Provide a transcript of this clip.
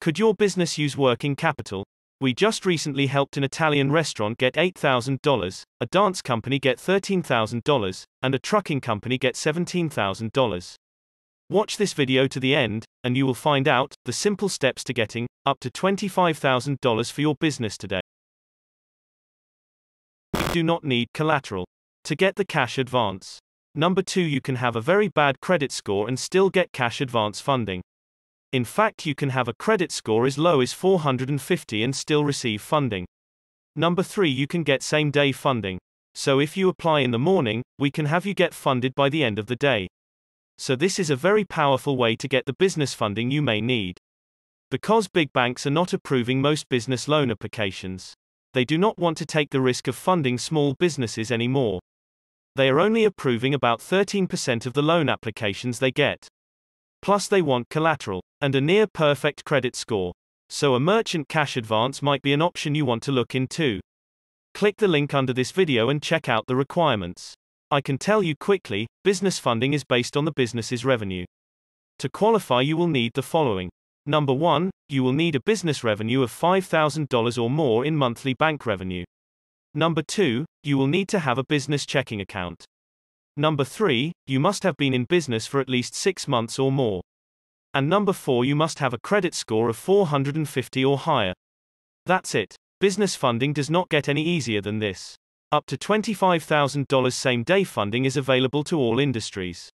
Could your business use working capital? We just recently helped an Italian restaurant get $8,000, a dance company get $13,000, and a trucking company get $17,000. Watch this video to the end, and you will find out the simple steps to getting up to $25,000 for your business today. You do not need collateral to get the cash advance. Number 2 You can have a very bad credit score and still get cash advance funding. In fact, you can have a credit score as low as 450 and still receive funding. Number 3 You can get same day funding. So if you apply in the morning, we can have you get funded by the end of the day. So this is a very powerful way to get the business funding you may need. Because big banks are not approving most business loan applications, they do not want to take the risk of funding small businesses anymore. They are only approving about 13% of the loan applications they get. Plus, they want collateral and a near perfect credit score. So, a merchant cash advance might be an option you want to look into. Click the link under this video and check out the requirements. I can tell you quickly business funding is based on the business's revenue. To qualify, you will need the following. Number 1, you will need a business revenue of $5,000 or more in monthly bank revenue. Number 2, you will need to have a business checking account. Number 3, you must have been in business for at least 6 months or more. And number 4, you must have a credit score of 450 or higher. That's it. Business funding does not get any easier than this. Up to $25,000 same day funding is available to all industries.